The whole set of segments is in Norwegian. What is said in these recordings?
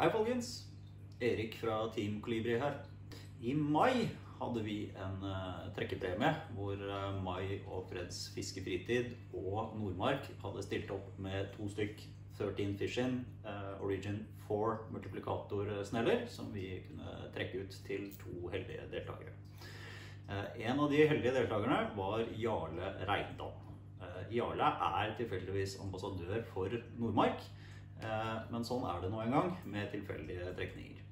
Hei, folkens. Erik fra Team Kolibri her. I mai hadde vi en uh, trekkepremie hvor uh, Mai og Freds Fiskefritid og Nordmark hadde stilt opp med to stykk 13 Fishing uh, Origin 4 multiplikatorsneller som vi kunne trekke ut til to heldige deltakere. En av de heldige deltakerne var Jarle Reindal. Jarle er tilfeldigvis ambassadør for Nordmark. Eh, men sånn er det nå en gang med tilfeldige trekninger.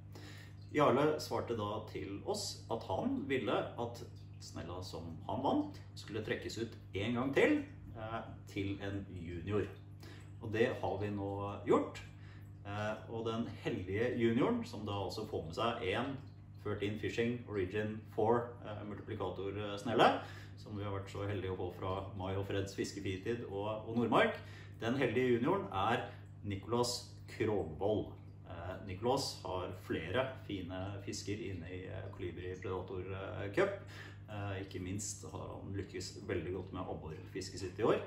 Jarle svarte da til oss at han ville at snella som han vant, skulle trekkes ut en gang til eh, til en junior. Og det har vi nå gjort. Eh, og den heldige junioren, som da altså får med seg én 13 Fishing Origin 4 multiplikatorsnelle, som vi har vært så heldige å få fra Mai og Freds fiskefritid og, og Nordmark, den heldige junioren er Nicolas Krogvold. Eh, Nicolas har flere fine fisker inne i Kolibri Colibri Predator eh, Cup. Ikke minst har han lykkes veldig godt med abborfisket sitt i år.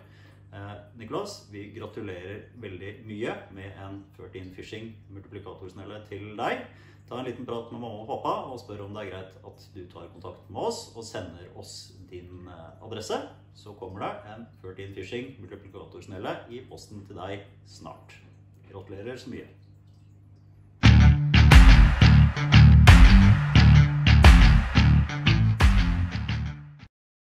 Nicolas, vi gratulerer veldig mye med en 13 Fishing multiplikatorsnelle til deg. Ta en liten prat med mamma og pappa og spør om det er greit at du tar kontakt med oss og sender oss din adresse. Så kommer det en 13 Fishing multiplikatorsnelle i posten til deg snart. Gratulerer så mye.